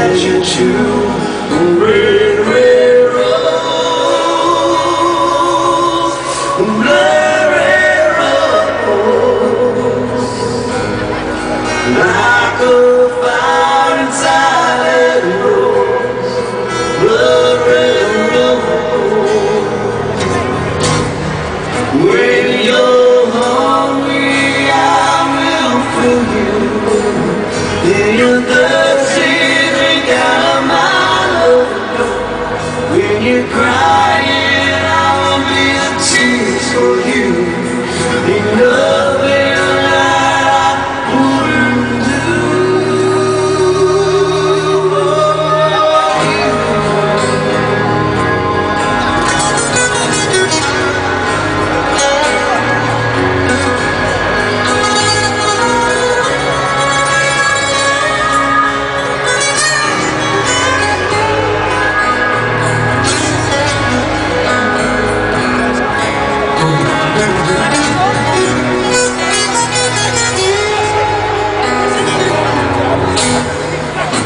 that you do. Red, red rose, rose, like a fire silent rose, blurry rose. When you're hungry, I will fill you. In your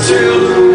until